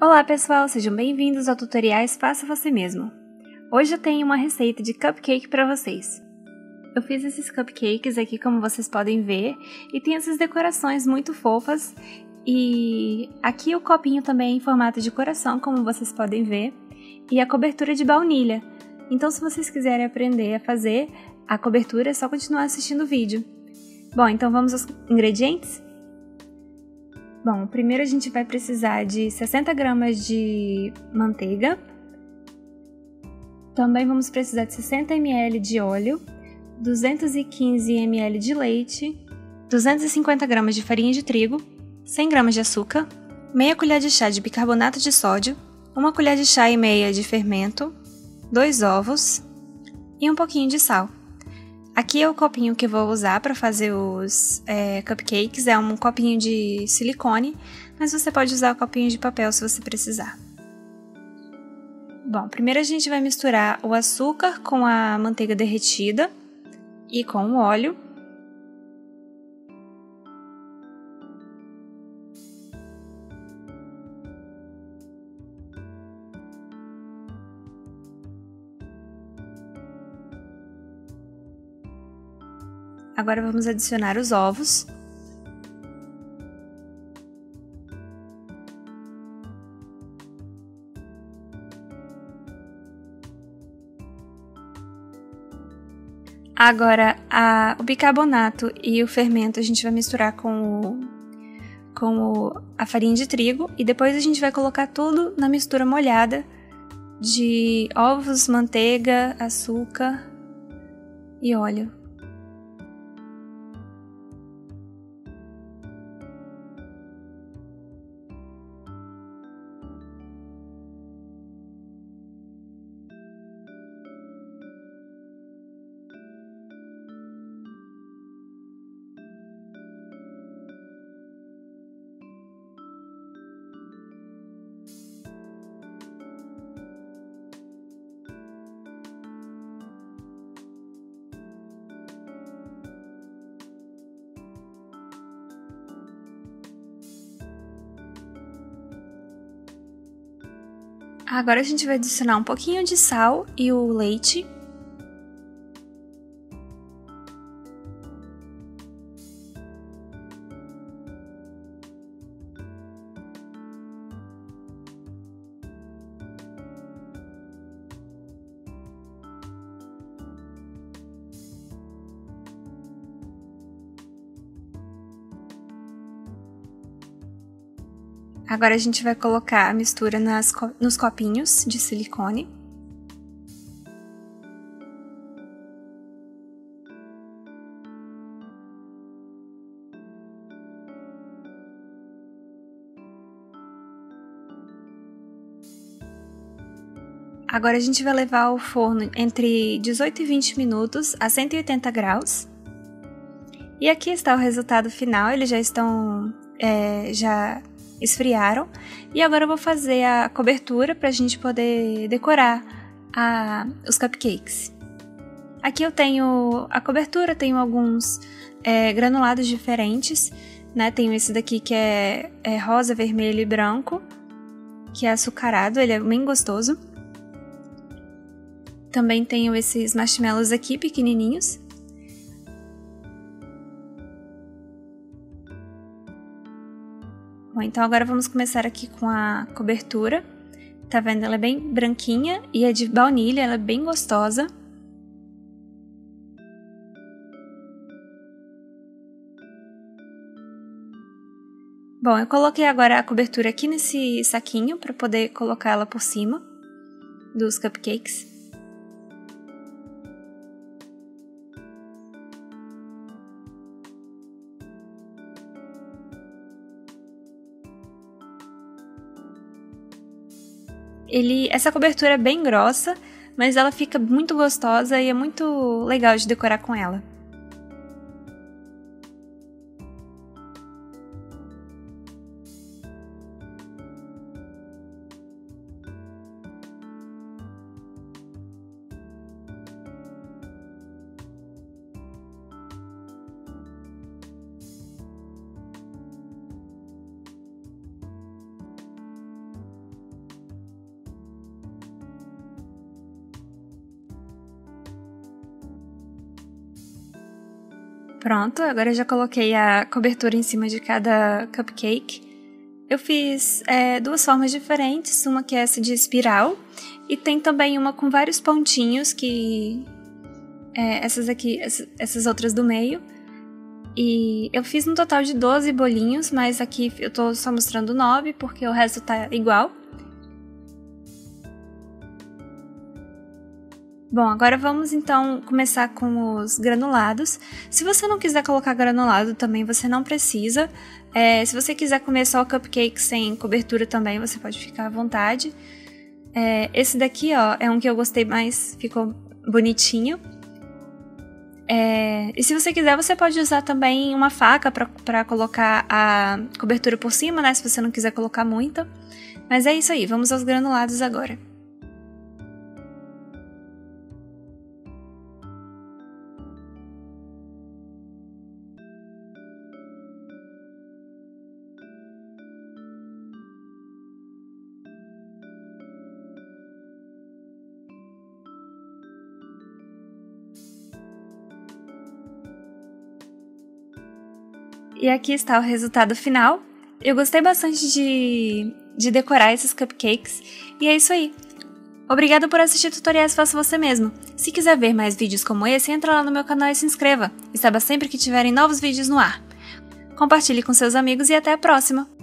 Olá pessoal, sejam bem-vindos ao Tutoriais Faça Você Mesmo. Hoje eu tenho uma receita de cupcake para vocês. Eu fiz esses cupcakes aqui como vocês podem ver e tem essas decorações muito fofas e aqui o copinho também é em formato de coração como vocês podem ver e a cobertura de baunilha. Então se vocês quiserem aprender a fazer a cobertura é só continuar assistindo o vídeo. Bom, então vamos aos ingredientes? Bom, primeiro a gente vai precisar de 60 gramas de manteiga. Também vamos precisar de 60 ml de óleo, 215 ml de leite, 250 gramas de farinha de trigo, 100 gramas de açúcar, meia colher de chá de bicarbonato de sódio, uma colher de chá e meia de fermento, dois ovos e um pouquinho de sal. Aqui é o copinho que eu vou usar para fazer os é, cupcakes, é um copinho de silicone, mas você pode usar o copinho de papel se você precisar. Bom, primeiro a gente vai misturar o açúcar com a manteiga derretida e com o óleo. Agora vamos adicionar os ovos. Agora, a, o bicarbonato e o fermento a gente vai misturar com, o, com o, a farinha de trigo e depois a gente vai colocar tudo na mistura molhada de ovos, manteiga, açúcar e óleo. Agora a gente vai adicionar um pouquinho de sal e o leite. Agora a gente vai colocar a mistura nas, nos copinhos de silicone. Agora a gente vai levar ao forno entre 18 e 20 minutos a 180 graus. E aqui está o resultado final, eles já estão é, já esfriaram. E agora eu vou fazer a cobertura para a gente poder decorar a, os cupcakes. Aqui eu tenho a cobertura, tenho alguns é, granulados diferentes, né? Tenho esse daqui que é, é rosa, vermelho e branco, que é açucarado, ele é bem gostoso. Também tenho esses marshmallows aqui pequenininhos, Bom, então agora vamos começar aqui com a cobertura. Tá vendo? Ela é bem branquinha e é de baunilha, ela é bem gostosa. Bom, eu coloquei agora a cobertura aqui nesse saquinho para poder colocar ela por cima dos cupcakes. Ele, essa cobertura é bem grossa, mas ela fica muito gostosa e é muito legal de decorar com ela. Pronto, agora eu já coloquei a cobertura em cima de cada cupcake. Eu fiz é, duas formas diferentes, uma que é essa de espiral e tem também uma com vários pontinhos que é, essas aqui, essas outras do meio. E eu fiz um total de 12 bolinhos, mas aqui eu tô só mostrando 9 porque o resto tá igual. Bom, agora vamos então começar com os granulados. Se você não quiser colocar granulado também, você não precisa. É, se você quiser comer só cupcake sem cobertura também, você pode ficar à vontade. É, esse daqui, ó, é um que eu gostei mais, ficou bonitinho. É, e se você quiser, você pode usar também uma faca para colocar a cobertura por cima, né? Se você não quiser colocar muita. Mas é isso aí, vamos aos granulados agora. E aqui está o resultado final. Eu gostei bastante de, de decorar esses cupcakes. E é isso aí. Obrigada por assistir tutoriais Faça Você Mesmo. Se quiser ver mais vídeos como esse, entra lá no meu canal e se inscreva. E saiba sempre que tiverem novos vídeos no ar. Compartilhe com seus amigos e até a próxima!